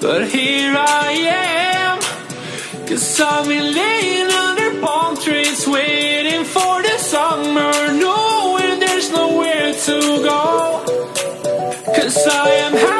But here I am, cause I've been laying under palm trees waiting for the summer, knowing there's nowhere to go. Cause I am happy.